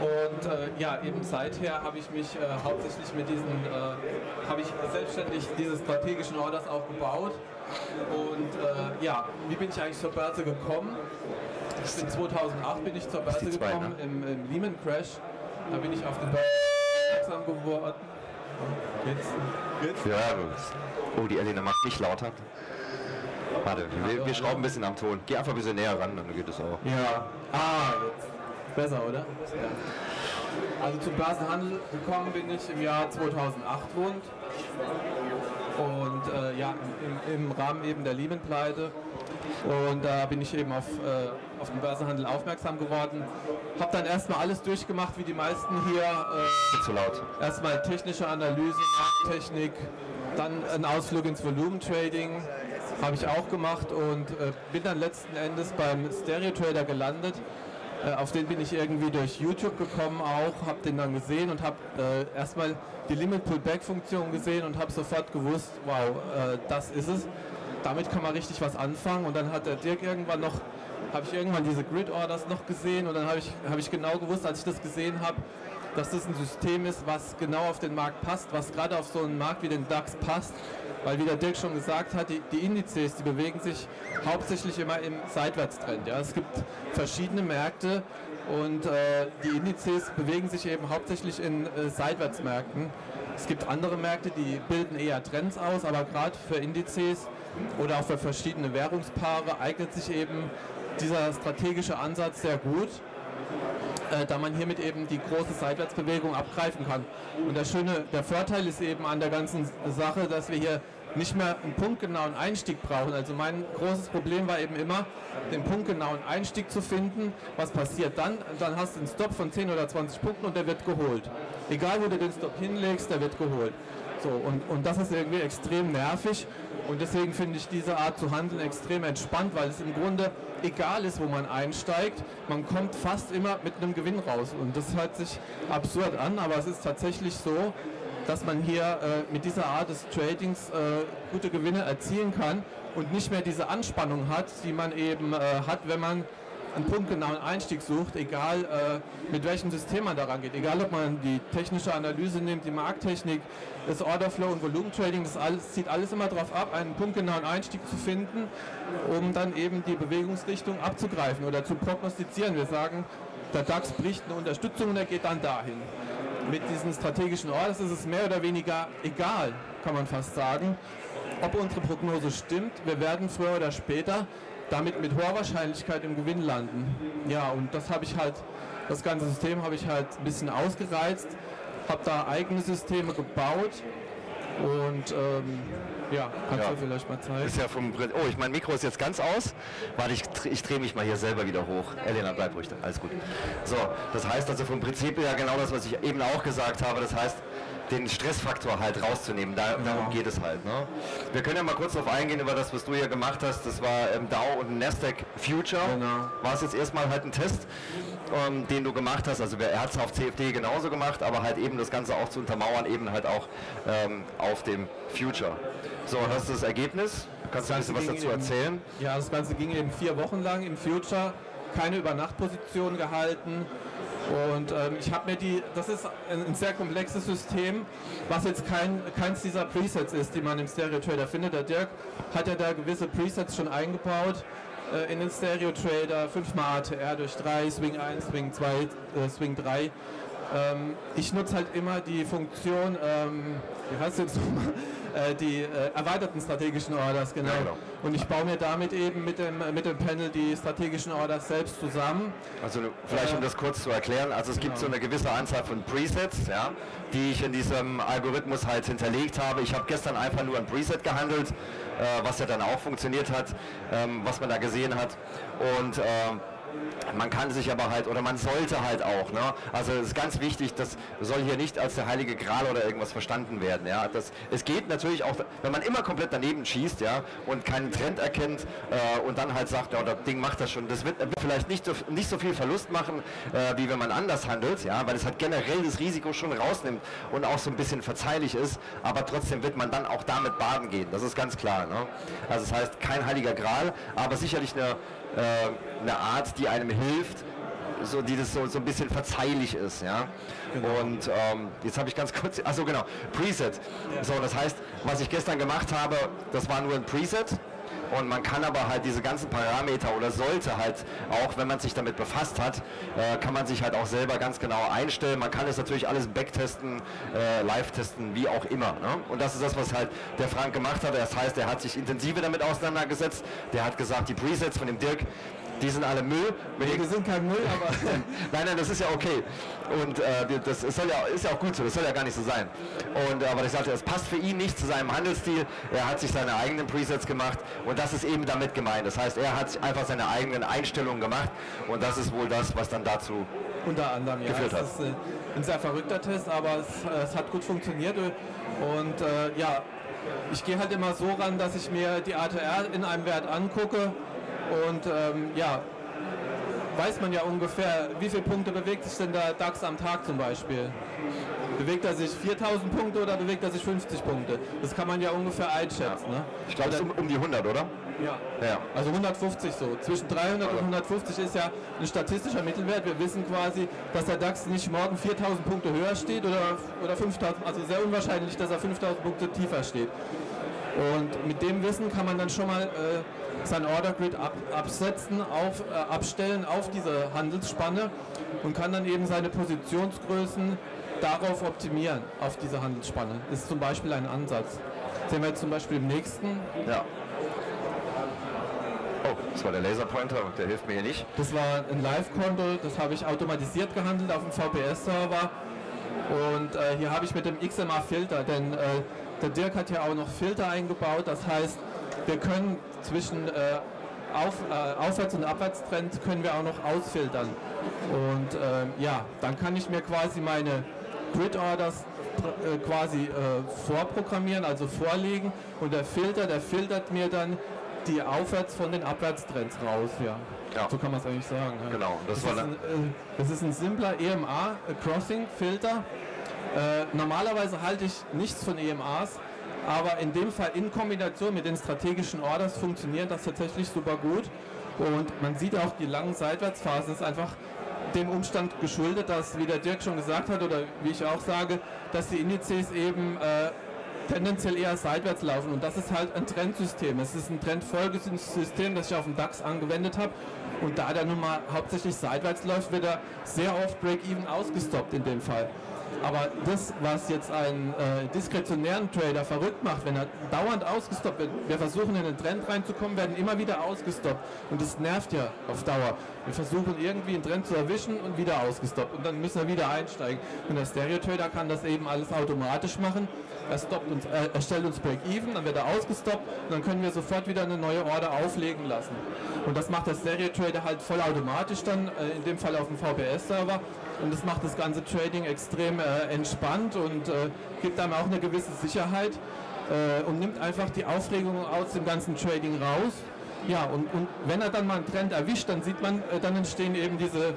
und äh, ja, eben seither habe ich mich äh, hauptsächlich mit diesen, äh, habe ich selbstständig diese strategischen Orders aufgebaut. Und äh, ja, wie bin ich eigentlich zur Börse gekommen? Ich bin 2008 bin ich zur Börse gekommen ne? im, im Lehman Crash. Da bin ich auf den Börse aufmerksam geworden. Jetzt, jetzt. Ja, oh, die Elena macht nicht lauter. Warte, wir, wir schrauben ein bisschen am Ton. Geh einfach ein bisschen näher ran, dann geht es auch. Ja. Ah, jetzt. Besser, oder? Ja. Also zum Börsenhandel gekommen bin ich im Jahr 2008 rund. Und äh, ja, im, im, Rahmen eben der Lehman-Pleite. Und da bin ich eben auf, äh, auf den Börsenhandel aufmerksam geworden. Habe dann erstmal alles durchgemacht, wie die meisten hier. Äh, Zu laut. Erstmal technische Analyse, Markttechnik, dann ein Ausflug ins Volumentrading habe ich auch gemacht und äh, bin dann letzten Endes beim Stereo Trader gelandet. Äh, auf den bin ich irgendwie durch YouTube gekommen auch, habe den dann gesehen und habe äh, erstmal die Limit Pullback Funktion gesehen und habe sofort gewusst, wow, äh, das ist es. Damit kann man richtig was anfangen und dann hat der Dirk irgendwann noch habe ich irgendwann diese Grid Orders noch gesehen und dann habe ich, habe ich genau gewusst, als ich das gesehen habe, dass das ein System ist, was genau auf den Markt passt, was gerade auf so einen Markt wie den DAX passt, weil wie der Dirk schon gesagt hat, die, die Indizes, die bewegen sich hauptsächlich immer im Seitwärtstrend. Ja. Es gibt verschiedene Märkte und äh, die Indizes bewegen sich eben hauptsächlich in äh, Seitwärtsmärkten. Es gibt andere Märkte, die bilden eher Trends aus, aber gerade für Indizes oder auch für verschiedene Währungspaare eignet sich eben dieser strategische Ansatz sehr gut, äh, da man hiermit eben die große Seitwärtsbewegung abgreifen kann. Und der schöne, der Vorteil ist eben an der ganzen Sache, dass wir hier nicht mehr einen punktgenauen Einstieg brauchen. Also mein großes Problem war eben immer, den punktgenauen Einstieg zu finden. Was passiert dann? Dann hast du einen Stop von 10 oder 20 Punkten und der wird geholt. Egal wo du den Stop hinlegst, der wird geholt. So, und, und das ist irgendwie extrem nervig und deswegen finde ich diese Art zu handeln extrem entspannt, weil es im Grunde egal ist, wo man einsteigt, man kommt fast immer mit einem Gewinn raus. Und das hört sich absurd an, aber es ist tatsächlich so, dass man hier äh, mit dieser Art des Tradings äh, gute Gewinne erzielen kann und nicht mehr diese Anspannung hat, die man eben äh, hat, wenn man einen punktgenauen Einstieg sucht, egal äh, mit welchem System man daran geht. Egal, ob man die technische Analyse nimmt, die Markttechnik, das Orderflow und Volumentrading, das alles, zieht alles immer darauf ab, einen punktgenauen Einstieg zu finden, um dann eben die Bewegungsrichtung abzugreifen oder zu prognostizieren. Wir sagen, der DAX bricht eine Unterstützung und er geht dann dahin. Mit diesen strategischen Orders ist es mehr oder weniger egal, kann man fast sagen, ob unsere Prognose stimmt. Wir werden früher oder später damit mit hoher Wahrscheinlichkeit im Gewinn landen. Ja, und das habe ich halt, das ganze System habe ich halt ein bisschen ausgereizt, habe da eigene Systeme gebaut und ähm, ja, kannst Ja. du vielleicht mal zeigen. Ist ja vom oh, ich mein Mikro ist jetzt ganz aus. Warte, ich, ich drehe mich mal hier selber wieder hoch. Elena, bleib ruhig da. Alles gut. So, das heißt also vom Prinzip her genau das, was ich eben auch gesagt habe. Das heißt, den Stressfaktor halt rauszunehmen. Da, Darum geht es halt. Ne? Wir können ja mal kurz darauf eingehen über das, was du hier gemacht hast. Das war ähm, Dow und Nasdaq Future. Genau. War es jetzt erstmal halt ein Test, ähm, den du gemacht hast. Also er hat es auf CFD genauso gemacht, aber halt eben das Ganze auch zu untermauern, eben halt auch ähm, auf dem Future. So, das ist das Ergebnis. Kannst du ein bisschen was dazu eben- erzählen? Ja, das Ganze ging eben vier Wochen lang im Future, keine Übernachtposition gehalten. Und ähm, ich habe mir die, das ist ein, sehr komplexes System, was jetzt kein, keins dieser Presets ist, die man im Stereo Trader findet. Der Dirk hat ja da gewisse Presets schon eingebaut äh, in den Stereo Trader, 5 mal ATR durch 3, Swing 1, Swing 2, äh, Swing 3. Ähm, ich nutze halt immer die Funktion, ähm, wie heißt jetzt nochmal, äh, die äh, erweiterten strategischen Orders, genau. Ja, genau. Und ich baue mir damit eben mit dem, mit dem Panel die strategischen Orders selbst zusammen. Also vielleicht um Äh, das kurz zu erklären, also es gibt so eine gewisse Anzahl von Presets, ja, die ich in diesem Algorithmus halt hinterlegt habe. Ich habe gestern einfach nur ein Preset gehandelt, äh, was ja dann auch funktioniert hat, ähm, was man da gesehen hat. Und ähm, man kann sich aber halt, oder man sollte halt auch, ne? also es ist ganz wichtig, das soll hier nicht als der heilige Gral oder irgendwas verstanden werden. Ja? Das, es geht natürlich auch, wenn man immer komplett daneben schießt ja, und keinen Trend erkennt äh, und dann halt sagt, ja, das Ding macht das schon, das wird, vielleicht nicht so, nicht so viel Verlust machen, äh, wie wenn man anders handelt, ja? weil es halt generell das Risiko schon rausnimmt und auch so ein bisschen verzeihlich ist, aber trotzdem wird man dann auch damit baden gehen, das ist ganz klar. Ne? Also das heißt, kein heiliger Gral, aber sicherlich eine äh, eine Art, die einem hilft, so, die das so, so ein bisschen verzeihlich ist, ja. Genau. Und ähm, jetzt habe ich ganz kurz, achso genau, Preset. Ja. So, das heißt, was ich gestern gemacht habe, das war nur ein Preset und man kann aber halt diese ganzen Parameter oder sollte halt auch, wenn man sich damit befasst hat, äh, kann man sich halt auch selber ganz genau einstellen. Man kann es natürlich alles backtesten, äh, live testen, wie auch immer. Ne? Und das ist das, was halt der Frank gemacht hat. Das heißt, er hat sich intensiver damit auseinandergesetzt. Der hat gesagt, die Presets von dem Dirk, die sind alle Müll. Nee, die sind kein Müll, aber... nein, nein, das ist ja okay. Und äh, das soll ja, ist ja auch gut so, das soll ja gar nicht so sein. Und, aber ich sagte, das passt für ihn nicht zu seinem Handelsstil. Er hat sich seine eigenen Presets gemacht und das ist eben damit gemeint. Das heißt, er hat einfach seine eigenen Einstellungen gemacht und das ist wohl das, was dann dazu unter anderem ja, geführt hat. Es ist äh, ein sehr verrückter Test, aber es, äh, es hat gut funktioniert und äh, ja, ich gehe halt immer so ran, dass ich mir die ATR in einem Wert angucke und ähm, ja, weiß man ja ungefähr, wie viele Punkte bewegt sich denn der DAX am Tag zum Beispiel. Bewegt er sich 4000 Punkte oder bewegt er sich 50 Punkte? Das kann man ja ungefähr einschätzen. Ne? Ich glaube, es ist um, um, die 100, oder? Ja. ja. Also 150 so. Zwischen 300 und 150 ist ja ein statistischer Mittelwert. Wir wissen quasi, dass der DAX nicht morgen 4000 Punkte höher steht oder, oder 5000, also sehr unwahrscheinlich, dass er 5000 Punkte tiefer steht. Und mit dem Wissen kann man dann schon mal äh, sein Order Grid ab, absetzen, auf, äh, abstellen auf diese Handelsspanne und kann dann eben seine Positionsgrößen darauf optimieren, auf diese Handelsspanne. Ist zum Beispiel ein Ansatz. Sehen wir jetzt zum Beispiel im nächsten. Ja. Oh, das war der Laserpointer, der hilft mir hier nicht. Das war ein Live-Konto, das habe ich automatisiert gehandelt auf dem VPS-Server. Und äh, hier habe ich mit dem XMA-Filter, denn äh, der Dirk hat ja auch noch Filter eingebaut, das heißt, wir können zwischen äh, auf, äh, Aufwärts- und Abwärtstrend können wir auch noch ausfiltern. Und äh, ja, dann kann ich mir quasi meine Grid Orders äh, quasi äh, vorprogrammieren, also vorlegen und der Filter, der filtert mir dann die Aufwärts- von den Abwärtstrends raus, ja. ja. So kann man es eigentlich sagen. Ja. Genau. Das, das, ist ein, äh, das, ist ein, simpler EMA Crossing Filter. normalerweise halte ich nichts von EMAs, aber in dem Fall in Kombination mit den strategischen Orders funktioniert das tatsächlich super gut. Und man sieht auch die langen Seitwärtsphasen ist einfach dem Umstand geschuldet, dass, wie der Dirk schon gesagt hat oder wie ich auch sage, dass die Indizes eben äh, tendenziell eher seitwärts laufen. Und das ist halt ein Trendsystem. Es ist ein Trendfolgesystem, das ich auf dem DAX angewendet habe. Und da der nun mal hauptsächlich seitwärts läuft, wird er sehr oft Break-Even ausgestoppt in dem Fall. Aber das, was jetzt einen äh, diskretionären Trader verrückt macht, wenn er dauernd ausgestoppt wird, wir versuchen in den Trend reinzukommen, werden immer wieder ausgestoppt. Und das nervt ja auf Dauer. Wir versuchen irgendwie einen Trend zu erwischen und wieder ausgestoppt. Und dann müssen wir wieder einsteigen. Und der Stereo-Trader kann das eben alles automatisch machen. Er, stoppt uns, äh, er stellt uns Break-Even, dann wird er ausgestoppt und dann können wir sofort wieder eine neue Order auflegen lassen. Und das macht der Stereo-Trader halt vollautomatisch dann, äh, in dem Fall auf dem VPS-Server und das macht das ganze Trading extrem äh, entspannt und äh, gibt einem auch eine gewisse Sicherheit äh, und nimmt einfach die Aufregung aus dem ganzen Trading raus. Ja, und, und wenn er dann mal einen Trend erwischt, dann sieht man, äh, dann entstehen eben diese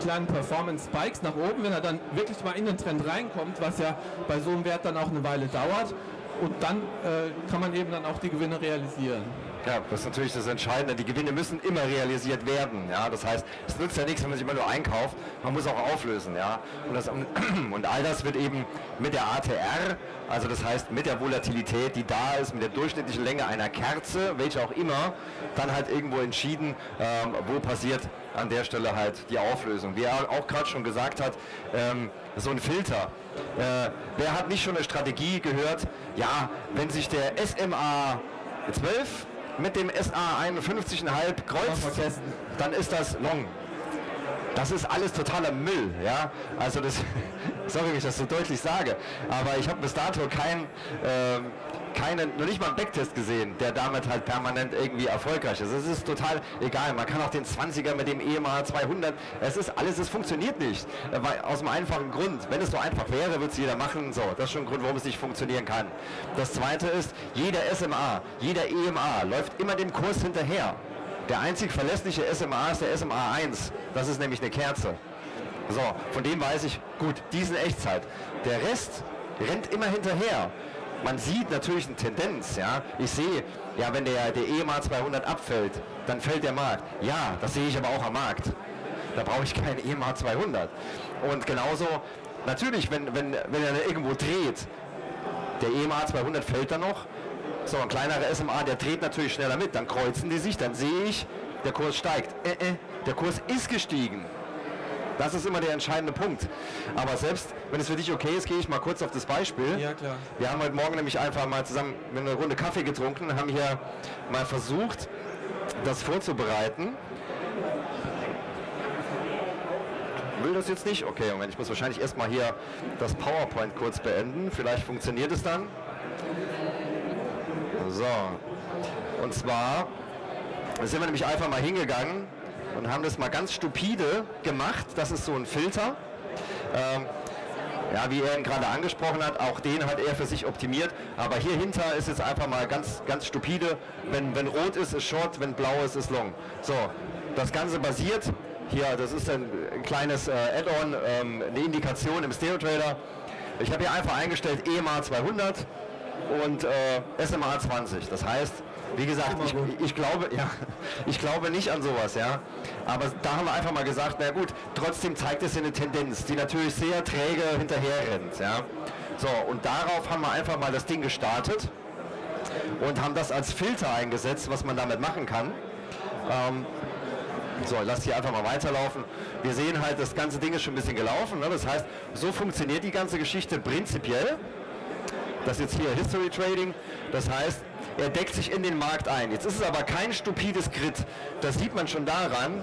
kleinen Performance Spikes nach oben, wenn er dann wirklich mal in den Trend reinkommt, was ja bei so einem Wert dann auch eine Weile dauert. Und dann äh, kann man eben dann auch die Gewinne realisieren. Ja, das ist natürlich das Entscheidende. Die Gewinne müssen immer realisiert werden. Ja, das heißt, es nützt ja nichts, wenn man sich immer nur einkauft. Man muss auch auflösen. Ja, und, das, und all das wird eben mit der ATR, also das heißt mit der Volatilität, die da ist, mit der durchschnittlichen Länge einer Kerze, welche auch immer, dann halt irgendwo entschieden, ähm, wo passiert an der Stelle halt die Auflösung. Wie er auch gerade schon gesagt hat, ähm, so ein Filter. Äh, wer hat nicht schon eine Strategie gehört? Ja, wenn sich der SMA 12 mit dem SA 51,5 kreuzt, dann ist das Long. Das ist alles totaler Müll, ja. Also das, sorry, wenn ich das so deutlich sage, aber ich habe bis dato kein, ähm, keinen, noch nicht mal einen Backtest gesehen, der damit halt permanent irgendwie erfolgreich ist. Es ist total egal. Man kann auch den 20er mit dem EMA 200, es ist alles, es funktioniert nicht. Weil, aus dem einfachen Grund, wenn es so einfach wäre, würde es jeder machen. So, das ist schon ein Grund, warum es nicht funktionieren kann. Das zweite ist, jeder SMA, jeder EMA läuft immer dem Kurs hinterher. Der einzig verlässliche SMA ist der SMA 1. Das ist nämlich eine Kerze. So, von dem weiß ich, gut, diesen Echtzeit. Der Rest rennt immer hinterher. man sieht natürlich eine Tendenz. Ja? Ich sehe, ja, wenn der, der EMA 200 abfällt, dann fällt der Markt. Ja, das sehe ich aber auch am Markt. Da brauche ich keinen EMA 200. Und genauso, natürlich, wenn, wenn, wenn er irgendwo dreht, der EMA 200 fällt dann noch, so ein kleinerer SMA, der dreht natürlich schneller mit, dann kreuzen die sich, dann sehe ich, der Kurs steigt. Äh, äh, der Kurs ist gestiegen. Das ist immer der entscheidende Punkt. Aber selbst wenn es für dich okay ist, gehe ich mal kurz auf das Beispiel. Ja, klar. Wir haben heute Morgen nämlich einfach mal zusammen eine Runde Kaffee getrunken, haben hier mal versucht, das vorzubereiten. Will das jetzt nicht? Okay, Moment, ich muss wahrscheinlich erstmal hier das PowerPoint kurz beenden. Vielleicht funktioniert es dann. So. Und zwar sind wir nämlich einfach mal hingegangen und haben das mal ganz stupide gemacht. Das ist so ein Filter. Ähm, ja, wie er ihn gerade angesprochen hat, auch den hat er für sich optimiert. Aber hier hinter ist es einfach mal ganz, ganz stupide. Wenn, wenn rot ist, ist short, wenn blau ist, ist long. So, das Ganze basiert hier, das ist ein, ein kleines äh, Add-on, ähm, eine Indikation im Stereo Trader. Ich habe hier einfach eingestellt EMA 200 und äh, SMA 20. Das heißt, wie gesagt, ich, ich, glaube, ja, ich glaube nicht an sowas, ja. Aber da haben wir einfach mal gesagt, na gut, trotzdem zeigt es eine Tendenz, die natürlich sehr träge hinterher rennt, ja. So, und darauf haben wir einfach mal das Ding gestartet und haben das als Filter eingesetzt, was man damit machen kann. Ähm, so, lass hier einfach mal weiterlaufen. Wir sehen halt, das ganze Ding ist schon ein bisschen gelaufen. Ne? Das heißt, so funktioniert die ganze Geschichte prinzipiell. Das ist jetzt hier History Trading. Das heißt, er deckt sich in den Markt ein. Jetzt ist es aber kein stupides Grid. Das sieht man schon daran,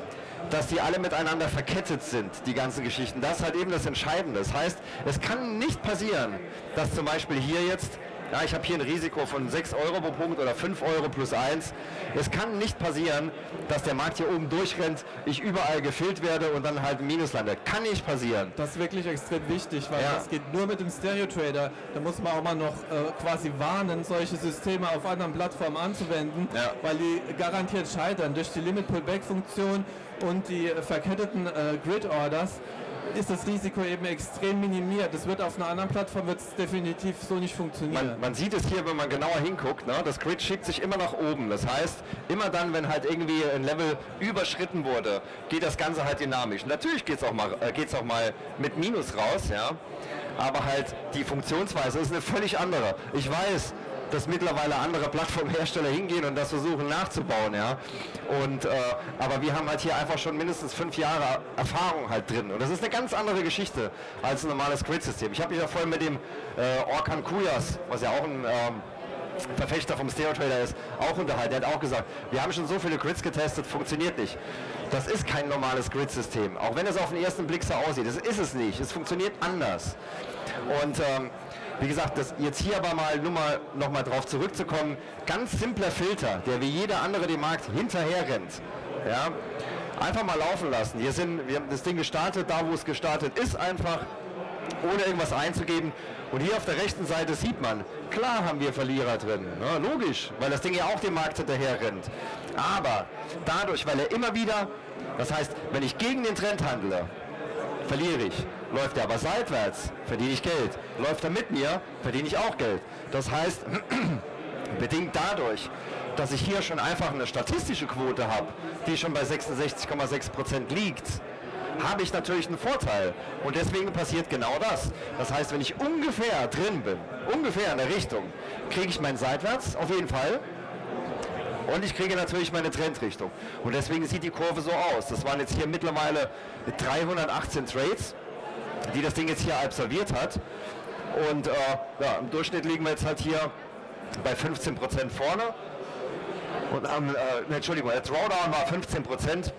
dass die alle miteinander verkettet sind, die ganzen Geschichten. Das ist halt eben das Entscheidende. Das heißt, es kann nicht passieren, dass zum Beispiel hier jetzt ja, ich habe hier ein Risiko von 6 Euro pro Punkt oder 5 Euro plus 1. Es kann nicht passieren, dass der Markt hier oben durchrennt, ich überall gefüllt werde und dann halt Minus lande. Kann nicht passieren. Das ist wirklich extrem wichtig, weil ja. das geht nur mit dem Stereo Trader. Da muss man auch mal noch äh, quasi warnen, solche Systeme auf anderen Plattformen anzuwenden, ja. weil die garantiert scheitern durch die Limit Pullback Funktion und die verketteten äh, Grid Orders ist das Risiko eben extrem minimiert. Das wird auf einer anderen Plattform wird es definitiv so nicht funktionieren. Man, man, sieht es hier, wenn man genauer hinguckt, ne? das Grid schickt sich immer nach oben. Das heißt, immer dann, wenn halt irgendwie ein Level überschritten wurde, geht das Ganze halt dynamisch. Natürlich geht es auch, mal, äh, auch mal mit Minus raus, ja. Aber halt die Funktionsweise ist eine völlig andere. Ich weiß, dass mittlerweile andere Plattformhersteller hingehen und das versuchen nachzubauen, ja. Und, äh, aber wir haben halt hier einfach schon mindestens fünf Jahre Erfahrung halt drin. Und das ist eine ganz andere Geschichte als ein normales Grid-System. Ich habe mich ja vorhin mit dem äh, Orkan Kujas, was ja auch ein ähm, Verfechter vom Stereo Trader ist, auch unterhalten. Er hat auch gesagt, wir haben schon so viele Grids getestet, funktioniert nicht. Das ist kein normales Grid-System, auch wenn es auf den ersten Blick so aussieht. Das ist es nicht. Es funktioniert anders. Und ähm, wie gesagt, das jetzt hier aber mal nur mal noch mal drauf zurückzukommen, ganz simpler Filter, der wie jeder andere dem Markt hinterher rennt. Ja, einfach mal laufen lassen. Hier sind, wir haben das Ding gestartet, da wo es gestartet ist, einfach ohne irgendwas einzugeben. Und hier auf der rechten Seite sieht man, klar haben wir Verlierer drin. Ja, logisch, weil das Ding ja auch dem Markt hinterher rennt. Aber dadurch, weil er immer wieder, das heißt, wenn ich gegen den Trend handle, verliere ich. Läuft er aber seitwärts, verdiene ich Geld. Läuft er mit mir, verdiene ich auch Geld. Das heißt, bedingt dadurch, dass ich hier schon einfach eine statistische Quote habe, die schon bei 66,6% liegt, habe ich natürlich einen Vorteil. Und deswegen passiert genau das. Das heißt, wenn ich ungefähr drin bin, ungefähr in der Richtung, kriege ich mein Seitwärts auf jeden Fall. Und ich kriege natürlich meine Trendrichtung. Und deswegen sieht die Kurve so aus. Das waren jetzt hier mittlerweile 318 Trades, die das Ding jetzt hier absolviert hat. Und äh, ja, im Durchschnitt liegen wir jetzt halt hier bei 15% vorne. Und am, äh, Entschuldigung, der Drawdown war 15%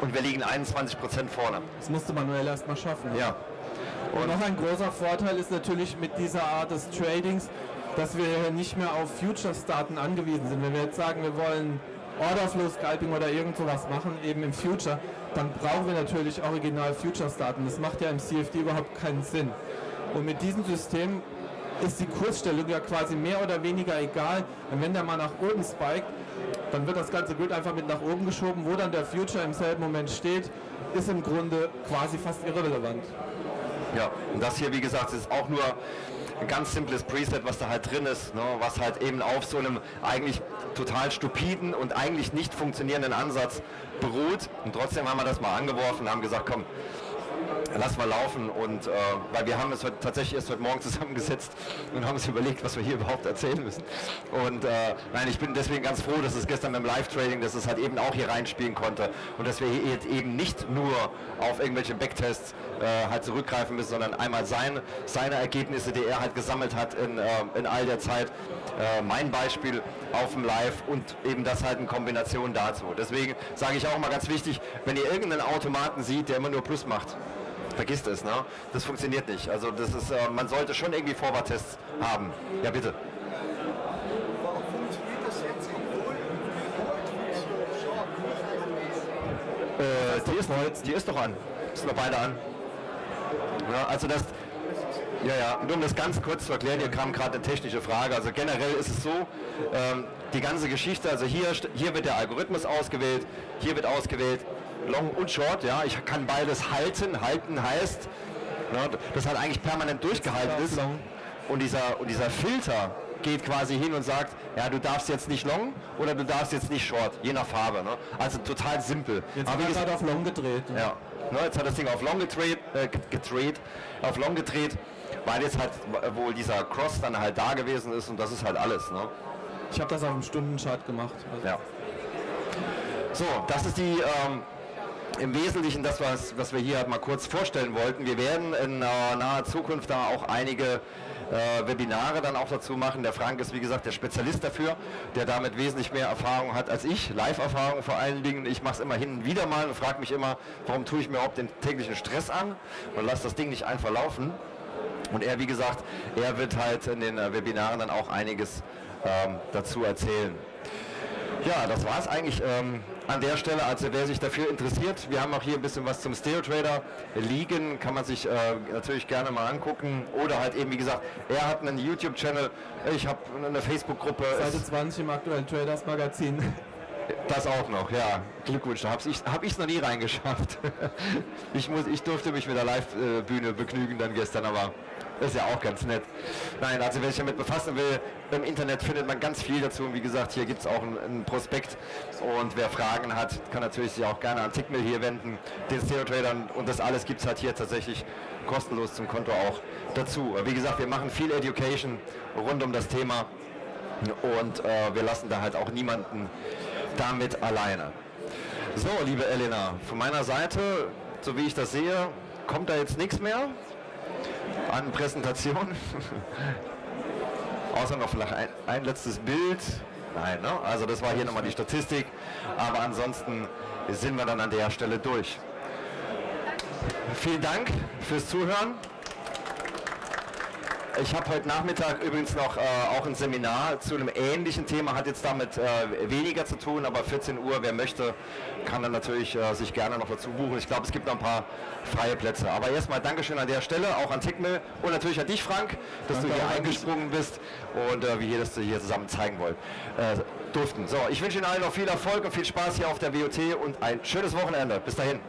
und wir liegen 21% vorne. Das musste manuell erstmal schaffen. Ja. Und, und noch ein großer Vorteil ist natürlich mit dieser Art des Tradings, dass wir nicht mehr auf Futures-Daten angewiesen sind. Wenn wir jetzt sagen, wir wollen Orderflow Scalping oder irgend sowas machen, eben im Future, dann brauchen wir natürlich original Futures-Daten. Das macht ja im CFD überhaupt keinen Sinn. Und mit diesem System ist die Kursstellung ja quasi mehr oder weniger egal. Und wenn der mal nach oben spiked, dann wird das ganze Grid einfach mit nach oben geschoben. Wo dann der Future im selben Moment steht, ist im Grunde quasi fast irrelevant. Ja, und das hier, wie gesagt, ist auch nur ein ganz simples Preset, was da halt drin ist, ne, was halt eben auf so einem eigentlich total stupiden und eigentlich nicht funktionierenden Ansatz beruht. Und trotzdem haben wir das mal angeworfen und haben gesagt, komm, lass mal laufen und äh, weil wir haben es heute, tatsächlich erst heute Morgen zusammengesetzt und haben uns überlegt, was wir hier überhaupt erzählen müssen. Und äh, nein, ich bin deswegen ganz froh, dass es gestern beim Live-Trading, dass es halt eben auch hier reinspielen konnte und dass wir hier eben nicht nur auf irgendwelche Backtests äh, halt zurückgreifen müssen, sondern einmal sein, seine Ergebnisse, die er halt gesammelt hat in, äh, in all der Zeit, äh, mein Beispiel auf dem Live und eben das halt in Kombination dazu. Deswegen sage ich auch mal ganz wichtig, wenn ihr irgendeinen Automaten seht, der immer nur Plus macht, vergisst es, ne? Das funktioniert nicht. Also das ist, äh, man sollte schon irgendwie Vorwartests haben. Ja bitte. Äh, die, ist, die ist doch an. Ist noch beide an. Ja, also das, ja, ja, nur um das ganz kurz zu erklären, hier kam gerade eine technische Frage. Also generell ist es so, ähm, die ganze Geschichte, also hier, hier wird der Algorithmus ausgewählt, hier wird ausgewählt Long und Short, ja, ich kann beides halten. Halten heißt, ja, das hat eigentlich permanent durchgehalten ist. Und dieser, und dieser Filter geht quasi hin und sagt, ja, du darfst jetzt nicht Long oder du darfst jetzt nicht Short, je nach Farbe. Ne? Also total simpel. Jetzt Aber gesagt, gerade auf Long gedreht. ja. Ne, jetzt hat das Ding auf Long gedreht, äh, gedreht, auf Long gedreht, weil jetzt halt wohl dieser Cross dann halt da gewesen ist und das ist halt alles. Ne? Ich habe das auf dem Stundenchart gemacht. Also Ja. So, das ist die ähm, im Wesentlichen das, was, was wir hier halt mal kurz vorstellen wollten. Wir werden in äh, naher Zukunft da auch einige Webinare dann auch dazu machen. Der Frank ist wie gesagt der Spezialist dafür, der damit wesentlich mehr Erfahrung hat als ich, Live-Erfahrung vor allen Dingen. Ich mache es immer hin und wieder mal und frage mich immer, warum tue ich mir überhaupt den täglichen Stress an und lasse das Ding nicht einfach laufen. Und er, wie gesagt, er wird halt in den äh, Webinaren dann auch einiges ähm, dazu erzählen. Ja, das war es eigentlich ähm, an der Stelle. Also wer sich dafür interessiert, wir haben auch hier ein bisschen was zum Stereo Trader liegen, kann man sich äh, natürlich gerne mal angucken. Oder halt eben, wie gesagt, er hat einen YouTube-Channel, ich habe eine Facebook-Gruppe. Seite Es- 20 im aktuellen Traders Magazin. Das auch noch, ja. Glückwunsch, da habe ich es hab noch nie reingeschafft. ich, muss, ich durfte mich mit der Live-Bühne begnügen dann gestern, aber ist ja auch ganz nett. Nein, also wer sich damit befassen will, im Internet findet man ganz viel dazu. Und wie gesagt, hier gibt es auch einen, Prospekt. Und wer Fragen hat, kann natürlich sich auch gerne an Tickmill hier wenden, den Stereo Tradern. Und das alles gibt es halt hier tatsächlich kostenlos zum Konto auch dazu. Wie gesagt, wir machen viel Education rund um das Thema. Und äh, wir lassen da halt auch niemanden damit alleine. So, liebe Elena, von meiner Seite, so wie ich das sehe, kommt da jetzt nichts mehr an Präsentation. Außer noch vielleicht ein, ein letztes Bild. Nein, ne? also das war hier nochmal die Statistik. Aber ansonsten sind wir dann an der Stelle durch. Vielen Dank fürs Zuhören. Ich habe heute Nachmittag übrigens noch äh, auch ein Seminar zu einem ähnlichen Thema, hat jetzt damit äh, weniger zu tun, aber 14 Uhr, wer möchte, kann dann natürlich äh, sich gerne noch dazu buchen. Ich glaube, es gibt noch ein paar freie Plätze. Aber erstmal Dankeschön an der Stelle, auch an Tickmill und natürlich an dich, Frank, dass Danke du hier eingesprungen bist und äh, wie hier das hier zusammen zeigen wollt, äh, durften. So, ich wünsche Ihnen allen noch viel Erfolg und viel Spaß hier auf der WOT und ein schönes Wochenende. Bis dahin.